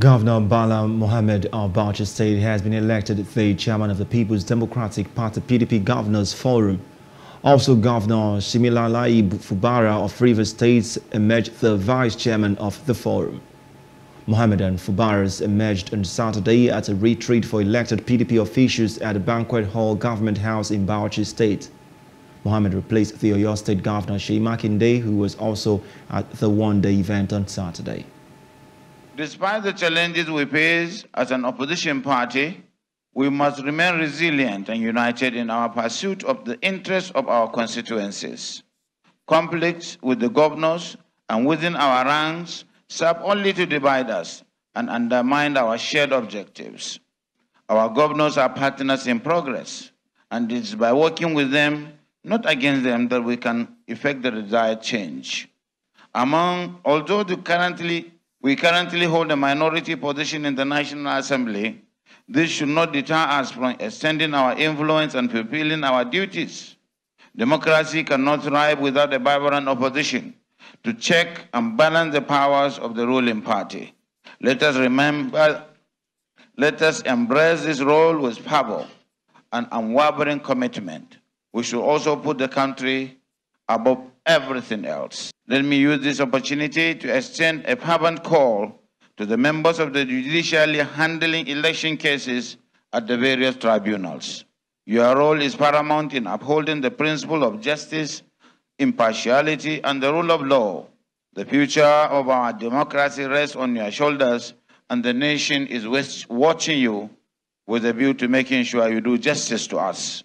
Governor Bala Mohammed of Bauchi State has been elected the chairman of the People's Democratic Party PDP Governors Forum. Also, Governor Siminalayi Fubara of Rivers State emerged the vice chairman of the forum. Mohammed and Fubaras emerged on Saturday at a retreat for elected PDP officials at the Banquet Hall Government House in Bauchi State. Mohammed replaced the Oyo State Governor Seyi Makinde, who was also at the one-day event on Saturday. Despite the challenges we face as an opposition party, we must remain resilient and united in our pursuit of the interests of our constituencies. Conflicts with the governors and within our ranks serve only to divide us and undermine our shared objectives. Our governors are partners in progress, and it is by working with them, not against them, that we can effect the desired change. Among, although the currently we currently hold a minority position in the National Assembly. This should not deter us from extending our influence and fulfilling our duties. Democracy cannot thrive without a vibrant opposition to check and balance the powers of the ruling party. Let us remember, let us embrace this role with power and unwavering commitment. We should also put the country above everything else. Let me use this opportunity to extend a fervent call to the members of the judicially handling election cases at the various tribunals. Your role is paramount in upholding the principle of justice, impartiality, and the rule of law. The future of our democracy rests on your shoulders, and the nation is watching you with a view to making sure you do justice to us.